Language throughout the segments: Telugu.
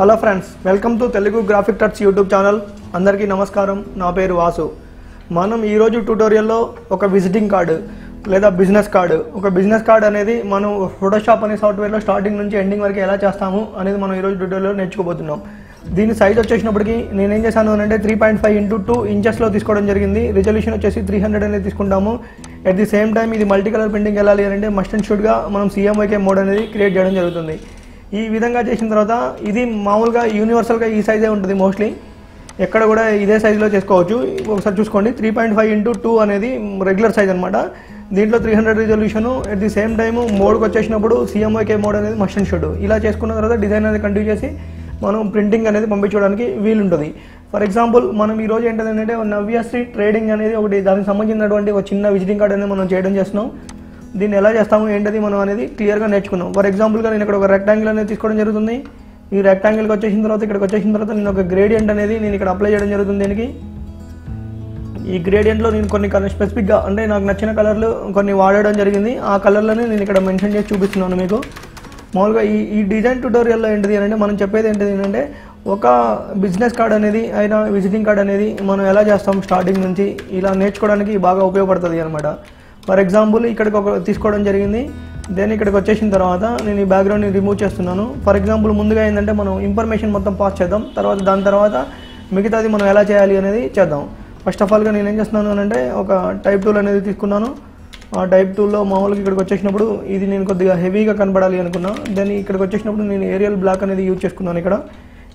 Hello friends welcome to Telugu graphic touch YouTube channel అందరికీ నమస్కారం నా పేరు వాసు. మనం ఈరోజు ట్యూటోరియల్లో ఒక విజిటింగ్ కార్డు లేదా బిజినెస్ కార్డు ఒక బిజినెస్ కార్డ్ అనేది మనం ఫోటోషాప్ అనే సాఫ్ట్వేర్లో స్టార్టింగ్ నుంచి ఎండింగ్ వరకు ఎలా చేస్తాము అనేది మనం ఈరోజు ట్యూటోరియల్లో నేర్చుకోబోతున్నాం. దీని సైజ్ వచ్చేసినప్పటికి నేను ఏం చేశాను అంటే three point five into two ఇంచెస్లో తీసుకోవడం జరిగింది. రిజల్యూషన్ వచ్చేసి త్రీ హండ్రెడ్ అనేది తీసుకుంటాము. అట్ ది సేమ్ టైం ఇది మల్టీ కలర్ ప్రింటింగ్ వెళ్ళాలి అంటే మస్ట్ అండ్ షూట్గా మనం సీఎంవైకే మోడ్ అనేది క్రియేట్ చేయడం జరుగుతుంది. ఈ విధంగా చేసిన తర్వాత ఇది మామూలుగా యూనివర్సల్గా ఈ సైజే ఉంటుంది మోస్ట్లీ ఎక్కడ కూడా ఇదే సైజులో చేసుకోవచ్చు. ఒకసారి చూసుకోండి. Three point five into two అనేది రెగ్యులర్ సైజ్ అనమాట దీంట్లో three hundred resolution at the same time మోడ్కి వచ్చేసినప్పుడు సిఎంఐకే మోడ్ అనేది మస్ట్ అండ్ షుడ్ ఇలా చేసుకున్న తర్వాత డిజైన్ అనేది కంటిన్యూ చేసి మనం ప్రింటింగ్ అనేది పంపించడానికి వీలుంటుంది. ఫర్ ఎగ్జాంపుల్ మనం ఈ రోజు ఏంటంటే నవ్యశ్రీ ట్రేడింగ్ అనేది ఒకటి దానికి సంబంధించినటువంటి ఒక చిన్న విజిటింగ్ కార్డ్ అనేది మనం చేయడం చేస్తున్నాం. దీన్ని ఎలా చేస్తాము ఏంటది మనం అనేది క్లియర్గా నేర్చుకున్నాం. ఫర్ ఎగ్జాంపుల్గా నేను ఇక్కడ ఒక రెక్టాంగిల్ అనేది తీసుకోవడం జరుగుతుంది. ఈ రెక్టాంగిల్కి వచ్చేసిన తర్వాత ఇక్కడికి వచ్చేసిన తర్వాత నేను ఒక గ్రేడియంట్ అనేది నేను ఇక్కడ అప్లై చేయడం జరుగుతుంది దీనికి. ఈ గ్రేడియంట్లో నేను కొన్ని కలర్ స్పెసిఫిక్గా అంటే నాకు నచ్చిన కలర్లు కొన్ని వాడడం జరిగింది. ఆ కలర్లని నేను ఇక్కడ మెన్షన్ చేసి చూపిస్తున్నాను మీకు. మామూలుగా ఈ ఈ డిజైన్ ట్యూటోరియల్లో ఏంటిది అంటే మనం చెప్పేది ఏంటిది ఏంటంటే ఒక బిజినెస్ కార్డ్ అనేది అయినా విజిటింగ్ కార్డ్ అనేది మనం ఎలా చేస్తాం స్టార్టింగ్ నుంచి ఇలా నేర్చుకోవడానికి బాగా ఉపయోగపడుతుంది అనమాట ఫర్ ఎగ్జాంపుల్ ఇక్కడికి ఒక తీసుకోవడం జరిగింది. దెన్ ఇక్కడికి వచ్చేసిన తర్వాత నేను ఈ బ్యాక్గ్రౌండ్ని రిమూవ్ చేస్తున్నాను. ఫర్ ఎగ్జాంపుల్ ముందుగా ఏంటంటే మనం ఇన్ఫర్మేషన్ మొత్తం పాస్ చేద్దాం. తర్వాత దాని తర్వాత మిగతాది మనం ఎలా చేయాలి అనేది చేద్దాం. ఫస్ట్ ఆఫ్ ఆల్గా నేను ఏం చేస్తున్నాను అంటే ఒక టైప్ టూల్ అనేది తీసుకున్నాను. ఆ టైప్ టూల్లో మామూలుగా ఇక్కడికి వచ్చేసినప్పుడు ఇది నేను కొద్దిగా హెవీగా కనబడాలి అనుకున్నా. దెన్ ఇక్కడికి వచ్చేసినప్పుడు నేను ఏరియల్ బ్లాక్ అనేది యూజ్ చేసుకున్నాను ఇక్కడ.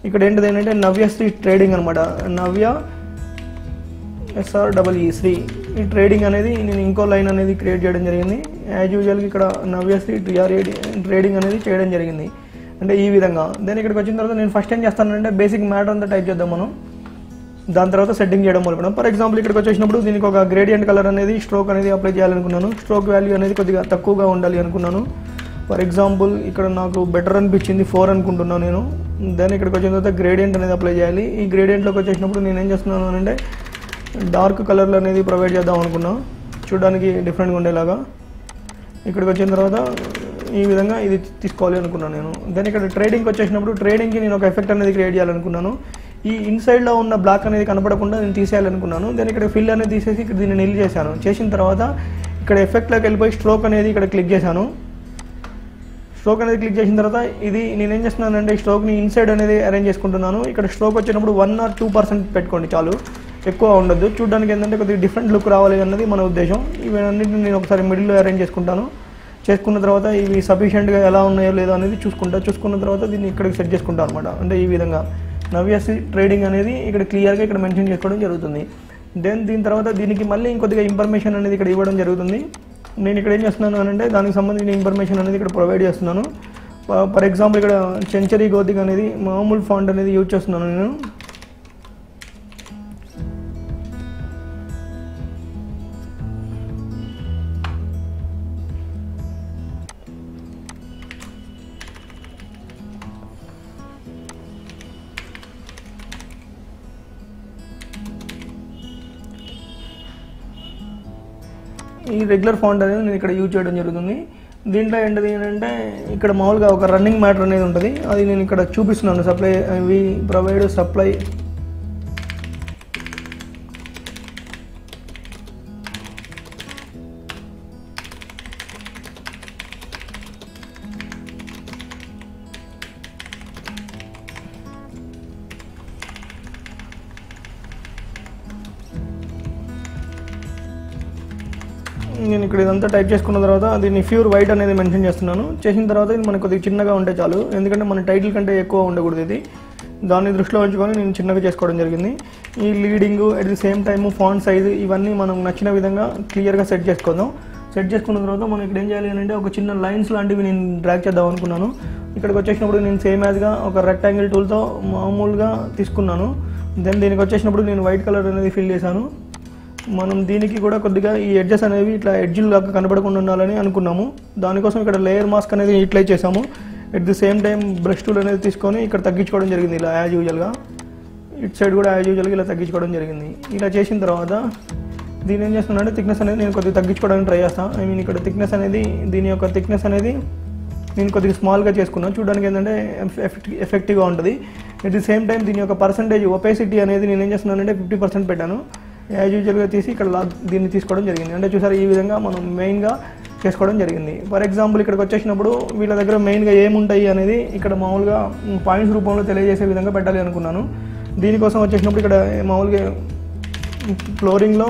ఇక్కడ ఏంటిది ఏంటంటే నవ్య శ్రీ ట్రేడింగ్ అనమాట నవ్య ఎస్ఆర్ డబల్ ఈ శ్రీ. ఈ ట్రేడింగ్ అనేది నేను ఇంకో లైన్ అనేది క్రియేట్ చేయడం జరిగింది. యాజ్ యూజువల్గా ఇక్కడ నవ్యశ్రీ ట్రేడింగ్ అనేది చేయడం జరిగింది. అంటే ఈ విధంగా. దెన్ ఇక్కడికి వచ్చిన తర్వాత నేను ఫస్ట్ ఏం చేస్తానంటే బేసిక్ మ్యాటర్ అంతా టైప్ చేద్దాం మనం. దాని తర్వాత సెట్టింగ్ చేయడం మొదలుపెడదాం. ఫర్ ఎగ్జాంపుల్ ఇక్కడికి వచ్చేసినప్పుడు దీనికి ఒక గ్రేడియంట్ కలర్ అనేది స్ట్రోక్ అనేది అప్లై చేయాలనుకున్నాను. స్ట్రోక్ వాల్యూ అనేది కొద్దిగా తక్కువగా ఉండాలి అనుకున్నాను. ఫర్ ఎగ్జాంపుల్ ఇక్కడ నాకు బెటర్ అనిపించింది ఫోర్ అనుకుంటున్నాను నేను. దెన్ ఇక్కడికి వచ్చిన తర్వాత గ్రేడియంట్ అనేది అప్లై చేయాలి. ఈ గ్రేడియంట్లోకి వచ్చేసినప్పుడు నేను ఏం చేస్తున్నాను అంటే డార్క్ కలర్లు అనేది ప్రొవైడ్ చేద్దాం అనుకున్నాం. చూడడానికి డిఫరెంట్గా ఉండేలాగా. ఇక్కడికి వచ్చిన తర్వాత ఈ విధంగా ఇది తీసుకోవాలి అనుకున్నాను నేను. దెన్ ఇక్కడ ట్రేడింగ్కి వచ్చేసినప్పుడు ట్రేడింగ్కి నేను ఒక ఎఫెక్ట్ అనేది క్రియేట్ చేయాలనుకున్నాను. ఈ ఇన్సైడ్లో ఉన్న బ్లాక్ అనేది కనపడకుండా నేను తీసేయాలనుకున్నాను. దెన్ ఇక్కడ ఫిల్ అనేది తీసేసి ఇక్కడ దీన్ని నిల్ చేశాను. చేసిన తర్వాత ఇక్కడ ఎఫెక్ట్లోకి వెళ్ళిపోయి స్ట్రోక్ అనేది ఇక్కడ క్లిక్ చేశాను. స్ట్రోక్ అనేది క్లిక్ చేసిన తర్వాత ఇది నేనేం చేస్తున్నానంటే స్ట్రోక్ని ఇన్సైడ్ అనేది అరేంజ్ చేసుకుంటున్నాను. ఇక్కడ స్ట్రోక్ వచ్చినప్పుడు వన్ ఆర్ టూ పర్సెంట్ పెట్టుకోండి చాలు. ఎక్కువ ఉండదు చూడడానికి ఏంటంటే కొద్దిగా డిఫరెంట్ లుక్ రావాలి అన్నది మన ఉద్దేశం. ఇవన్నింటిని నేను ఒకసారి మిడిల్లో అరేంజ్ చేసుకుంటాను. చేసుకున్న తర్వాత ఇవి సఫిషియెంట్గా ఎలా ఉన్నాయో లేదో అనేది చూసుకుంటా. చూసుకున్న తర్వాత దీన్ని ఇక్కడికి సెట్ చేసుకుంటాను అనమాట అంటే ఈ విధంగా. నవ్యసి ట్రేడింగ్ అనేది ఇక్కడ క్లియర్గా ఇక్కడ మెన్షన్ చేసుకోవడం జరుగుతుంది. దెన్ దీని తర్వాత దీనికి మళ్ళీ ఇంకొద్దిగా ఇన్ఫర్మేషన్ అనేది ఇక్కడ ఇవ్వడం జరుగుతుంది. నేను ఇక్కడ ఏం చేస్తున్నాను అంటే దానికి సంబంధించిన ఇన్ఫర్మేషన్ అనేది ఇక్కడ ప్రొవైడ్ చేస్తున్నాను. Uh, ఫర్ ఎగ్జాంపుల్ ఇక్కడ సెంచరీ గోతిక్ అనేది మామూలు ఫాంట్ అనేది యూజ్ చేస్తున్నాను నేను. ఈ రెగ్యులర్ ఫాంట్ అనేది నేను ఇక్కడ యూజ్ చేయడం జరుగుతుంది. దీంట్లో ఏంటిది ఏంటంటే ఇక్కడ మామూలుగా ఒక రన్నింగ్ మ్యాటర్ అనేది ఉంటుంది. అది నేను ఇక్కడ చూపిస్తున్నాను. సప్లై వి ప్రొవైడ్ సప్లై నేను ఇక్కడ ఇదంతా టైప్ చేసుకున్న తర్వాత దీన్ని ప్యూర్ వైట్ అనేది మెన్షన్ చేస్తున్నాను. చేసిన తర్వాత ఇది మనకు కొద్దిగా చిన్నగా ఉంటే చాలు. ఎందుకంటే మన టైటిల్ కంటే ఎక్కువ ఉండకూడదు ఇది. దాన్ని దృష్టిలో ఉంచుకొని నేను చిన్నగా చేసుకోవడం జరిగింది. ఈ leading at the same time font size ఇవన్నీ మనం నచ్చిన విధంగా క్లియర్గా సెట్ చేసుకుందాం. సెట్ చేసుకున్న తర్వాత మనం ఇక్కడ ఏం చేయాలి అంటే ఒక చిన్న లైన్స్ లాంటివి నేను డ్రాక్ చేద్దాం అనుకున్నాను. ఇక్కడికి వచ్చేసినప్పుడు నేను సేమ్ యాజ్గా ఒక రెక్టాంగిల్ టూల్తో మామూలుగా తీసుకున్నాను. దెన్ దీనికి వచ్చేసినప్పుడు నేను వైట్ కలర్ అనేది ఫిల్ చేశాను. మనం దీనికి కూడా కొద్దిగా ఈ ఎడ్జెస్ అనేవి ఇట్లా ఎడ్జిల్ లాగా కనబడకుండా ఉండాలని అనుకున్నాము. దానికోసం ఇక్కడ లేయర్ మాస్క్ అనేది యూటిలైజ్ చేసాము at the same time brush tool అనేది తీసుకొని ఇక్కడ తగ్గించుకోవడం జరిగింది ఇలా యాజ్ యూజువల్గా ఇట్ సైడ్ కూడా యాజ్ యూజువల్గా ఇలా తగ్గించుకోవడం జరిగింది. ఇలా చేసిన తర్వాత దీని ఏం చేస్తున్నానంటే థిక్నెస్ అనేది నేను కొద్దిగా తగ్గించుకోవడానికి ట్రై చేస్తాను ఐ మీన్ ఇక్కడ థిక్నెస్ అనేది దీని యొక్క థిక్నెస్ అనేది నేను కొద్దిగా స్మాల్గా చేసుకున్నాను చూడడానికి ఏంటంటే ఎఫెక్ట్ ఎఫెక్టివ్గా ఉంటుంది. ఎట్ ది సేమ్ టైం దీని యొక్క పర్సంటేజ్ ఒపేసిటీ అనేది నేను ఏం చేస్తున్నానంటే ఫిఫ్టీ పర్సెంట్ పెట్టాను. యాజ్ యూజువల్గా తీసి ఇక్కడ లా దీన్ని తీసుకోవడం జరిగింది. అంటే చూసారు ఈ విధంగా మనం మెయిన్గా చేసుకోవడం జరిగింది. ఫర్ ఎగ్జాంపుల్ ఇక్కడికి వచ్చేసినప్పుడు వీళ్ళ దగ్గర మెయిన్గా ఏముంటాయి అనేది ఇక్కడ మామూలుగా పాయింట్స్ రూపంలో తెలియజేసే విధంగా పెట్టాలి అనుకున్నాను. దీనికోసం వచ్చేసినప్పుడు ఇక్కడ మామూలుగా ఫ్లోరింగ్లో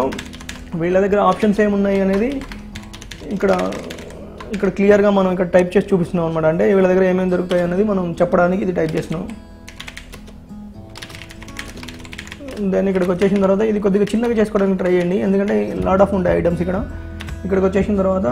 వీళ్ళ దగ్గర ఆప్షన్స్ ఏమున్నాయి అనేది ఇక్కడ ఇక్కడ క్లియర్గా మనం ఇక్కడ టైప్ చేసి చూపిస్తున్నాం అనమాట అంటే వీళ్ళ దగ్గర ఏమేమి దొరుకుతాయి అనేది మనం చెప్పడానికి ఇది టైప్ చేస్తున్నాం. దెన్ ఇక్కడికి వచ్చేసిన తర్వాత ఇది కొద్దిగా చిన్నగా చేసుకోవడానికి ట్రై చేయండి. ఎందుకంటే లాట్ ఆఫ్ ఉండే ఐటమ్స్ ఇక్కడ. ఇక్కడికి వచ్చేసిన తర్వాత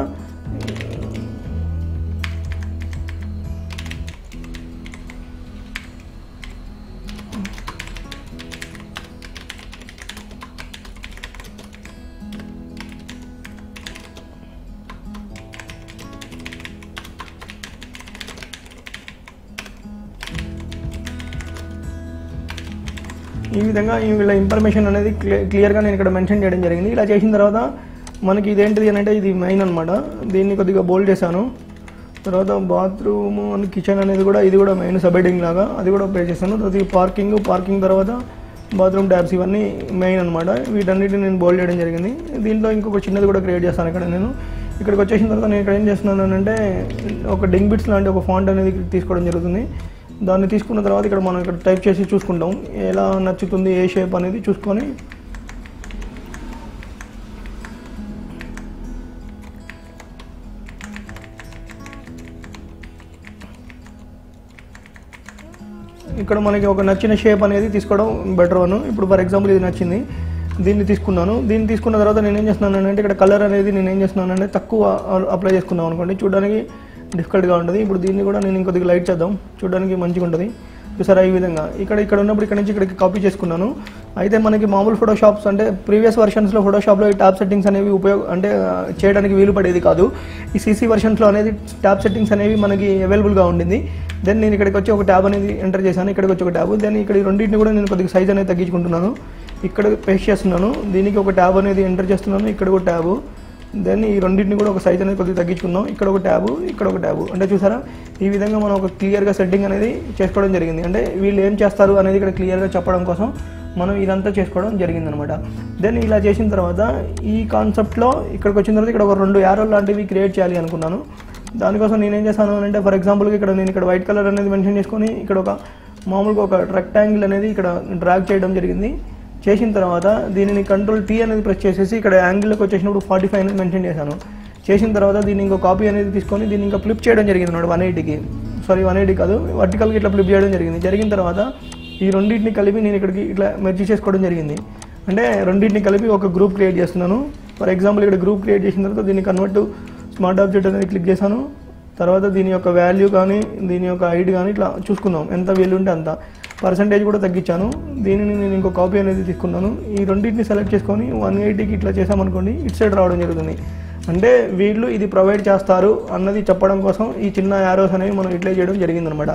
ఈ విధంగా వీళ్ళ ఇన్ఫర్మేషన్ అనేది క్లియర్ క్లియర్గా నేను ఇక్కడ మెన్షన్ చేయడం జరిగింది. ఇలా చేసిన తర్వాత మనకి ఇదేంటిది అని అంటే ఇది మెయిన్ అనమాట దీన్ని కొద్దిగా బోల్డ్ చేశాను. తర్వాత బాత్రూమ్ అండ్ కిచెన్ అనేది కూడా ఇది కూడా మెయిన్ సబైడింగ్ లాగా అది కూడా ప్లే చేశాను. తర్వాత పార్కింగ్ పార్కింగ్ తర్వాత బాత్రూమ్ ట్యాబ్స్ ఇవన్నీ మెయిన్ అనమాట వీటన్నిటిని నేను బోల్డ్ చేయడం జరిగింది. దీంట్లో ఇంకొక చిన్నది కూడా క్రియేట్ చేస్తాను ఇక్కడ నేను. ఇక్కడికి వచ్చేసిన తర్వాత నేను ఇక్కడ ఏం చేస్తున్నాను అంటే ఒక డింగ్ బిట్స్ లాంటి ఒక ఫాంట్ అనేది తీసుకోవడం జరుగుతుంది. దాన్ని తీసుకున్న తర్వాత ఇక్కడ మనం ఇక్కడ టైప్ చేసి చూసుకుంటాం. ఎలా నచ్చుతుంది ఏ షేప్ అనేది చూసుకొని. ఇక్కడ మనకి ఒక నచ్చిన షేప్ అనేది తీసుకోవడం బెటర్ అను ఇప్పుడు ఫర్ ఎగ్జాంపుల్ ఇది నచ్చింది దీన్ని తీసుకున్నాను. దీన్ని తీసుకున్న తర్వాత నేను ఏం చేస్తున్నాను అంటే ఇక్కడ కలర్ అనేది నేను ఏం చేస్తున్నాను అంటే తక్కువ అప్లై చేసుకున్నాం అనుకోండి. చూడడానికి డిఫికల్ట్గా ఉంటుంది. ఇప్పుడు దీన్ని కూడా నేను ఇంకొద్దిగా లైట్ చేద్దాం. చూడడానికి మంచిగా ఉంటుంది. చూసారా ఈ విధంగా? ఇక్కడ ఇక్కడ ఉన్నప్పుడు ఇక్కడ నుంచి ఇక్కడికి కాపీ చేసుకున్నాను. అయితే మనకి మామూలు ఫోటోషాప్స్ అంటే ప్రీవియస్ వర్షన్స్లో ఫోటోషాప్లో ఈ ట్యాబ్ సెట్టింగ్స్ అనేవి ఉపయోగ అంటే చేయడానికి వీలు పడేది కాదు. ఈ సీసీ వర్షన్స్లో అనేది ట్యాబ్ సెట్టింగ్స్ అనేవి మనకి అవైలబుల్గా ఉండింది. దెన్ నేను ఇక్కడికి వచ్చి ఒక ట్యాబ్ అనేది ఎంటర్ చేశాను. ఇక్కడికి వచ్చి ఒక ట్యాబ్ దెన్ ఇక్కడ రెండింటిని కూడా నేను కొద్దిగా సైజ్ అనేది తగ్గించుకుంటున్నాను. ఇక్కడ పేస్ట్ చేస్తున్నాను. దీనికి ఒక ట్యాబ్ అనేది ఎంటర్ చేస్తున్నాను. ఇక్కడ ఒక ట్యాబు దెన్ ఈ రెండింటిని కూడా ఒక సైజ్ అనేది కొద్దిగా తగ్గించుకుందాం. ఇక్కడ ఒక ట్యాబు ఇక్కడ ఒక ట్యాబు అంటే చూసారా? ఈ విధంగా మనం ఒక క్లియర్గా సెట్టింగ్ అనేది చేసుకోవడం జరిగింది. అంటే వీళ్ళు ఏం చేస్తారు అనేది ఇక్కడ క్లియర్గా చెప్పడం కోసం మనం ఇదంతా చేసుకోవడం జరిగింది అనమాట దెన్ ఇలా చేసిన తర్వాత ఈ కాన్సెప్ట్లో ఇక్కడికి వచ్చిన తర్వాత ఇక్కడ ఒక రెండు యారో లాంటివి క్రియేట్ చేయాలి అనుకున్నాను. దానికోసం నేనేం చేశాను అంటే ఫర్ ఎగ్జాంపుల్గా ఇక్కడ నేను ఇక్కడ వైట్ కలర్ అనేది మెన్షన్ చేసుకొని ఇక్కడ ఒక మామూలుగా ఒక రెక్టాంగిల్ అనేది ఇక్కడ డ్రాగ్ చేయడం జరిగింది. చేసిన తర్వాత దీనిని కంట్రోల్ టీ అనేది ప్రెస్ చేసేసి ఇక్కడ యాంగిల్కి వచ్చేసినప్పుడు ఫార్టీ ఫైవ్ అనేది మెన్షన్ చేశాను. చేసిన తర్వాత దీన్ని ఇంకో కాపీ అనేది తీసుకొని దీన్ని ఇంకా ఫ్లిప్ చేయడం జరిగింది అన్నమాట వన్ ఎయిటీకి సారీ వన్ ఎయిటీ కాదు వర్టికల్గా ఇట్లా ఫ్లిప్ చేయడం జరిగింది. జరిగిన తర్వాత ఈ రెండింటిని కలిపి నేను ఇక్కడికి ఇట్లా మెర్జీ చేసుకోవడం జరిగింది. అంటే రెండింటిని కలిపి ఒక గ్రూప్ క్రియేట్ చేస్తున్నాను. ఫర్ ఎగ్జాంపుల్ ఇక్కడ గ్రూప్ క్రియేట్ చేసిన తర్వాత దీన్ని కన్వర్ట్ స్మార్ట్ ఆబ్జెక్ట్ అనేది క్లిక్ చేశాను. తర్వాత దీని యొక్క వాల్యూ కానీ దీని యొక్క హైట్ కానీ ఇట్లా చూసుకుందాం. ఎంత వాల్యూ ఉంటే అంత. పర్సంటేజ్ కూడా తగ్గించాను. దీనిని నేను ఇంకో కాపీ అనేది తీసుకున్నాను. ఈ రెండింటిని సెలెక్ట్ చేసుకొని వన్ ఎయిటీకి ఇట్లా చేసామనుకోండి ఇటు సైడ్ రావడం జరుగుతుంది. అంటే వీళ్ళు ఇది ప్రొవైడ్ చేస్తారు అన్నది చెప్పడం కోసం ఈ చిన్న యారోస్ అనేవి మనం ఇట్లే చేయడం జరిగిందనమాట.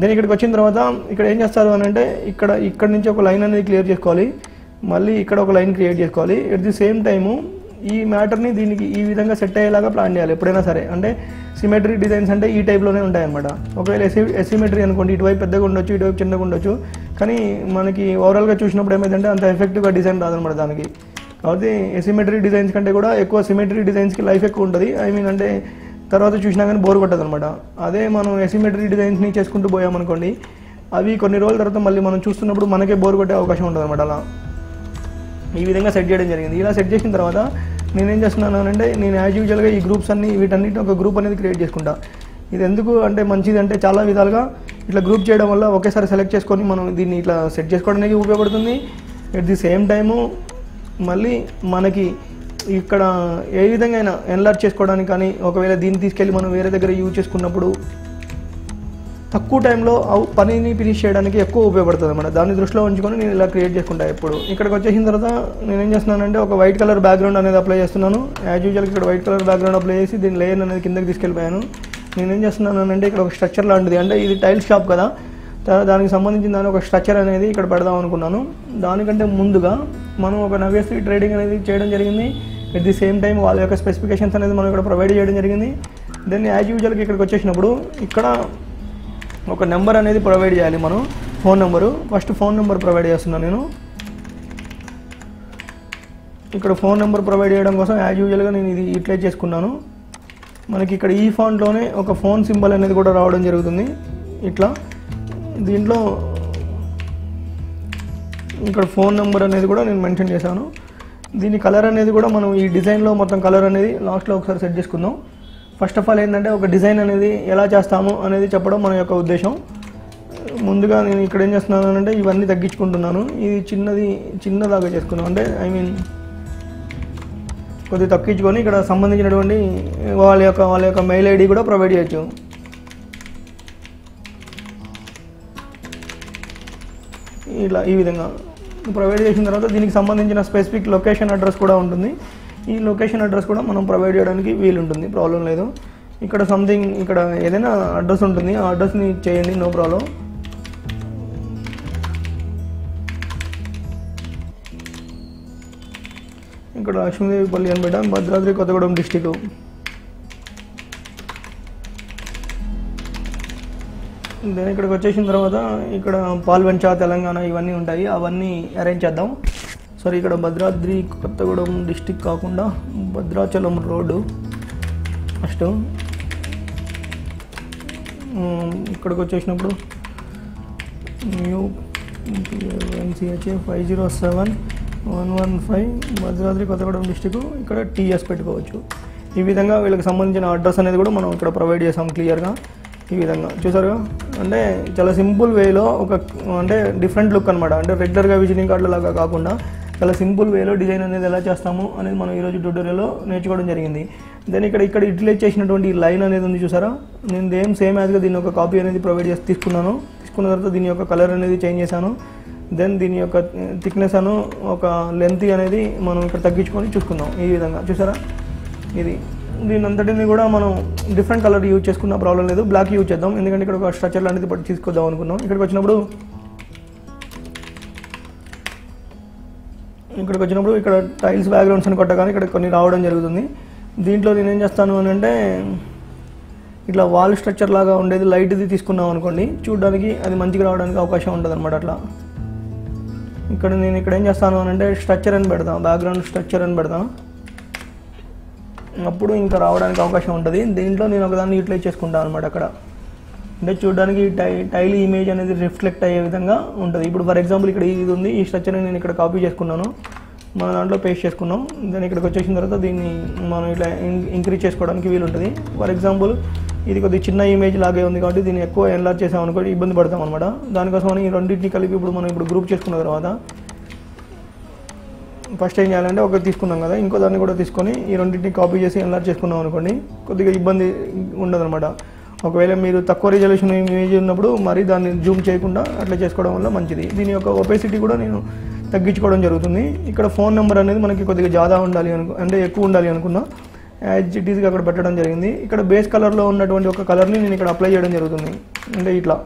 దెన్ ఇక్కడికి వచ్చిన తర్వాత ఇక్కడ ఏం చేస్తారు అని అంటే ఇక్కడ ఇక్కడ నుంచి ఒక లైన్ అనేది క్లియర్ చేసుకోవాలి. మళ్ళీ ఇక్కడ ఒక లైన్ క్రియేట్ చేసుకోవాలి. ఎట్ ది సేమ్ టైము ఈ మ్యాటర్ని దీనికి ఈ విధంగా సెట్ అయ్యేలాగా ప్లాన్ చేయాలి. ఎప్పుడైనా సరే. అంటే సిమెట్రీ డిజైన్స్ అంటే ఈ టైప్లోనే ఉంటాయన్నమాట. ఒకవేళ ఎసి ఎసిమెట్రీ అనుకోండి ఇటువైపు పెద్దగా ఉండొచ్చు ఇటువైపు చిన్నగా ఉండొచ్చు. కానీ మనకి ఓవరాల్గా చూసినప్పుడు ఏమైందంటే అంత ఎఫెక్టివ్గా డిజైన్ రాదనమాట దానికి. కాబట్టి ఎసిమెట్రీ డిజైన్స్ కంటే కూడా ఎక్కువ సిమెట్రీ డిజైన్స్కి లైఫ్ ఎక్కువ ఉంటుంది. ఐ మీన్ అంటే తర్వాత చూసినా కానీ బోర్ కొట్టదు అనమాట అదే మనం ఎసిమెట్రీ డిజైన్స్ని చేసుకుంటూ పోయామనుకోండి అవి కొన్ని రోజుల తర్వాత మళ్ళీ మనం చూస్తున్నప్పుడు మనకే బోర్ కొట్టే అవకాశం ఉంటుంది అనమాట అలా. ఈ విధంగా సెట్ చేయడం జరిగింది. ఇలా సెట్ చేసిన తర్వాత నేనేం చేస్తున్నాను అంటే నేను యాజ్ యూజువల్గా ఈ గ్రూప్స్ అన్ని వీటన్నిటిని ఒక గ్రూప్ అనేది క్రియేట్ చేసుకుంటా. ఇది ఎందుకు అంటే మంచిది అంటే చాలా విధాలుగా ఇట్లా గ్రూప్ చేయడం వల్ల ఒకేసారి సెలెక్ట్ చేసుకొని మనం దీన్ని ఇట్లా సెట్ చేసుకోవడానికి ఉపయోగపడుతుంది. ఎట్ ది సేమ్ టైము మళ్ళీ మనకి ఇక్కడ ఏ విధంగా అయినా ఎన్లార్జ్ చేసుకోవడానికి కానీ ఒకవేళ దీన్ని తీసుకెళ్ళి మనం వేరే దగ్గర యూజ్ చేసుకున్నప్పుడు తక్కువ టైంలో పనిని ఫినిష్ చేయడానికి ఎక్కువ ఉపయోగపడుతుంది అన్నమాట. దాన్ని దృష్టిలో ఉంచుకొని నేను ఇలా క్రియేట్ చేసుకుంటా ఎప్పుడు. ఇక్కడికి వచ్చేసిన తర్వాత నేను ఏం చేస్తున్నానంటే ఒక వైట్ కలర్ బ్యాక్గ్రౌండ్ అనేది అప్లై చేస్తున్నాను. యాజ్ యూజువల్ ఇక్కడ వైట్ కలర్ బ్యాక్గ్రౌండ్ అప్లై చేసి దీని లేయర్ అనేది కిందకి తీసుకెళ్ళిపోయాను. నేను ఏం చేస్తున్నాను అంటే ఇక్కడ ఒక స్ట్రక్చర్ లాంటిది. అంటే ఇది టైల్ షాప్ కదా. దానికి సంబంధించిన దాని ఒక స్ట్రక్చర్ అనేది ఇక్కడ పెడదాం అనుకున్నాను. దానికంటే ముందుగా మనం ఒక నవ్యశ్రీ ట్రేడింగ్ అనేది చేయడం జరిగింది. అట్ ది సేమ్ టైం వాళ్ళ యొక్క స్పెసిఫికేషన్స్ అనేది మనం ఇక్కడ ప్రొవైడ్ చేయడం జరిగింది. దెన్ యాజ్ యూజువల్గా ఇక్కడికి వచ్చేసినప్పుడు ఇక్కడ ఒక నెంబర్ అనేది ప్రొవైడ్ చేయాలి మనం. Phone number. First phone number provide చేస్తున్నాను నేను. ఇక్కడ ఫోన్ నెంబర్ ప్రొవైడ్ చేయడం కోసం యాజ్ యూజువల్గా నేను ఇది యూటిలైజ్ చేసుకున్నాను. మనకి ఇక్కడ ఈ ఫాంట్లోనే ఒక ఫోన్ సింబల్ అనేది కూడా రావడం జరుగుతుంది. ఇట్లా. దీంట్లో ఇక్కడ ఫోన్ నెంబర్ అనేది కూడా నేను మెన్షన్ చేశాను. దీని కలర్ అనేది కూడా మనం ఈ డిజైన్లో మొత్తం కలర్ అనేది లాస్ట్లో ఒకసారి సెట్ చేసుకుందాం. ఫస్ట్ ఆఫ్ ఆల్ ఏంటంటే ఒక డిజైన్ అనేది ఎలా చేస్తాము అనేది చెప్పడం మన యొక్క ఉద్దేశం. ముందుగా నేను ఇక్కడ ఏం చేస్తున్నాను అంటే ఇవన్నీ తగ్గించుకుంటున్నాను. ఇది చిన్నది చిన్నదాగా చేసుకున్నాం అంటే ఐ మీన్ కొద్దిగా తగ్గించుకొని ఇక్కడ సంబంధించినటువంటి వాళ్ళ యొక్క వాళ్ళ యొక్క మెయిల్ ఐడి కూడా ప్రొవైడ్ చేయొచ్చు. ఇలా ఈ విధంగా ప్రొవైడ్ చేసిన తర్వాత దీనికి సంబంధించిన స్పెసిఫిక్ లొకేషన్ అడ్రస్ కూడా ఉంటుంది. ఈ లొకేషన్ అడ్రస్ కూడా మనం ప్రొవైడ్ చేయడానికి వీలుంటుంది. ప్రాబ్లం లేదు. ఇక్కడ సంథింగ్ ఇక్కడ ఏదైనా అడ్రస్ ఉంటుంది. ఆ అడ్రస్ని చేయండి. నో ప్రాబ్లం ఇక్కడ లక్ష్మీదేవిపల్లి అని పెట్టాం. భద్రాద్రి కొత్తగూడెం డిస్టిక్ దెన్ ఇక్కడికి వచ్చేసిన తర్వాత ఇక్కడ పాల్వంచ తెలంగాణ ఇవన్నీ ఉంటాయి. అవన్నీ అరేంజ్ చేద్దాం. సరే ఇక్కడ భద్రాద్రి కొత్తగూడెం డిస్టిక్ కాకుండా భద్రాచలం రోడ్డు. ఫస్ట్ ఇక్కడికి వచ్చేసినప్పుడు new NCHA five zero seven one one five Bhadradri Kothagudem district ఇక్కడ టీఎస్ పెట్టుకోవచ్చు. ఈ విధంగా వీళ్ళకి సంబంధించిన అడ్రస్ అనేది కూడా మనం ఇక్కడ ప్రొవైడ్ చేసాం క్లియర్గా. ఈ విధంగా చూసారుగా? అంటే చాలా సింపుల్ వేలో ఒక అంటే డిఫరెంట్ లుక్ అనమాట అంటే రెగ్యులర్గా విజిటింగ్ కార్డుల లాగా కాకుండా చాలా సింపుల్ వేలో డిజైన్ అనేది ఎలా చేస్తాము అనేది మనం ఈరోజు ట్యూటోరియల్లో నేర్చుకోవడం జరిగింది. దెన్ ఇక్కడ ఇక్కడ యూటిలైజ్ చేసినటువంటి లైన్ అనేది ఉంది చూసారా? నేను దేం సేమ్ యాజ్గా దీని ఒక కాపీ అనేది ప్రొవైడ్ చేసి తీసుకున్నాను. తీసుకున్న తర్వాత దీని యొక్క కలర్ అనేది చేంజ్ చేశాను. దెన్ దీని యొక్క uh, థిక్నెస్ అను ఒక లెంత్ అనేది మనం ఇక్కడ తగ్గించుకొని చూసుకుందాం ఈ విధంగా. చూసారా? ఇది. దీని అంతటిని కూడా మనం డిఫరెంట్ కలర్ యూజ్ చేసుకున్న ప్రాబ్లం లేదు. బ్లాక్ యూజ్ చేద్దాం. ఎందుకంటే ఇక్కడ ఒక స్ట్రక్చర్ లాంటిది పట్టి తీసుకొద్దాం అనుకున్నాం. ఇక్కడికి వచ్చినప్పుడు ఇక్కడికి వచ్చినప్పుడు ఇక్కడ టైల్స్ బ్యాక్గ్రౌండ్స్ అని కొట్టగానే ఇక్కడ కొన్ని రావడం జరుగుతుంది. దీంట్లో నేను ఏం చేస్తాను అని అంటే ఇట్లా వాల్ స్ట్రక్చర్ లాగా ఉండేది లైట్ది తీసుకున్నాం అనుకోండి. చూడడానికి అది మంచిగా రావడానికి అవకాశం ఉంటుంది అనమాట అట్లా. ఇక్కడ నేను ఇక్కడ ఏం చేస్తాను అని అంటే స్ట్రక్చర్ అని పెడతాం బ్యాక్గ్రౌండ్ స్ట్రక్చర్ అని పెడతాం. అప్పుడు ఇంకా రావడానికి అవకాశం ఉంటుంది. దీంట్లో నేను ఒకదాన్ని యూటిలైజ్ చేసుకుంటాను అనమాట అక్కడ. అంటే చూడడానికి టై టైల్ ఇమేజ్ అనేది రిఫ్లెక్ట్ అయ్యే విధంగా ఉంటుంది. ఇప్పుడు ఫర్ ఎగ్జాంపుల్ ఇక్కడ ఇది ఉంది ఈ స్ట్రక్చర్ని నేను ఇక్కడ కాపీ చేసుకున్నాను. మన దాంట్లో పేస్ట్ చేసుకున్నాం. దాన్ని ఇక్కడికి వచ్చేసిన తర్వాత దీన్ని మనం ఇట్లా ఇంక్రీజ్ చేసుకోవడానికి వీలు ఉంటుంది ఫర్ ఎగ్జాంపుల్ ఇది కొద్దిగా చిన్న ఇమేజ్ లాగే ఉంది కాబట్టి దీన్ని ఎక్కువ ఎన్లార్జ్ చేసాం అనుకో ఇబ్బంది పడతాం అనమాట దానికోసం ఈ రెండింటిని కలిపి ఇప్పుడు మనం ఇప్పుడు గ్రూప్ చేసుకున్న తర్వాత ఫస్ట్ ఏం చేయాలంటే ఒకటి తీసుకున్నాం కదా ఇంకో దాన్ని కూడా తీసుకొని ఈ రెండింటిని కాపీ చేసి ఎన్లార్జ్ చేసుకున్నాం అనుకోండి కొద్దిగా ఇబ్బంది ఉండదన్నమాట. ఒకవేళ మీరు తక్కువ రిజల్యూషన్ ఇమేజ్ ఉన్నప్పుడు మరి దాన్ని జూమ్ చేయకుండా అట్లా చేసుకోవడం వల్ల మంచిది. దీని యొక్క ఒపేసిటీ కూడా నేను తగ్గించుకోవడం జరుగుతుంది. ఇక్కడ ఫోన్ నెంబర్ అనేది మనకి కొద్దిగా జాదా ఉండాలి అనుకు అంటే ఎక్కువ ఉండాలి అనుకున్నా యాజ్ ఇట్ ఈస్గా అక్కడ పెట్టడం జరిగింది. ఇక్కడ బేస్ కలర్లో ఉన్నటువంటి ఒక కలర్ని నేను ఇక్కడ అప్లై చేయడం జరుగుతుంది. అంటే ఇట్లా.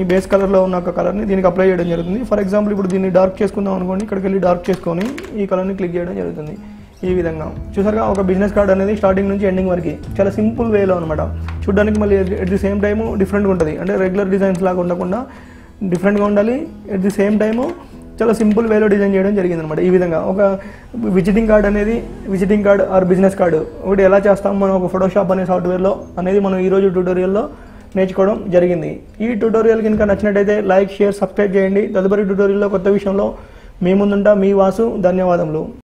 ఈ బేస్ కలర్లో ఉన్న ఒక కలర్ని దీనికి అప్లై చేయడం జరుగుతుంది. ఫర్ ఎగ్జాంపుల్ ఇప్పుడు దీన్ని డార్క్ చేసుకుందాం అనుకోండి ఇక్కడికి వెళ్ళి డార్క్ చేసుకొని ఈ కలర్ని క్లిక్ చేయడం జరుగుతుంది. ఈ విధంగా. చూసారుగా ఒక బిజినెస్ కార్డ్ అనేది స్టార్టింగ్ నుంచి ఎండింగ్ వరకు చాలా సింపుల్ వేలో అనమాట చూడడానికి మళ్ళీ ఎట్ ది సేమ్ టైము డిఫరెంట్గా ఉంటుంది. అంటే రెగ్యులర్ డిజైన్స్ లాగా ఉండకుండా డిఫరెంట్గా ఉండాలి. ఎట్ ది సేమ్ టైము చాలా సింపుల్ వేలో డిజైన్ చేయడం జరిగింది అనమాట ఈ విధంగా ఒక విజిటింగ్ కార్డ్ అనేది visiting card or business card ఒకటి ఎలా చేస్తాం మనం ఒక ఫోటోషాప్ అనే సాఫ్ట్వేర్లో అనేది మనం ఈరోజు ట్యూటోరియల్లో నేర్చుకోవడం జరిగింది. ఈ ట్యూటోరియల్ కనుక నచ్చినట్టయితే లైక్ షేర్ సబ్స్క్రైబ్ చేయండి. తదుపరి ట్యూటోరియల్లో కొత్త విషయంలో మీ ముందుంటా మీ వాసు. ధన్యవాదములు.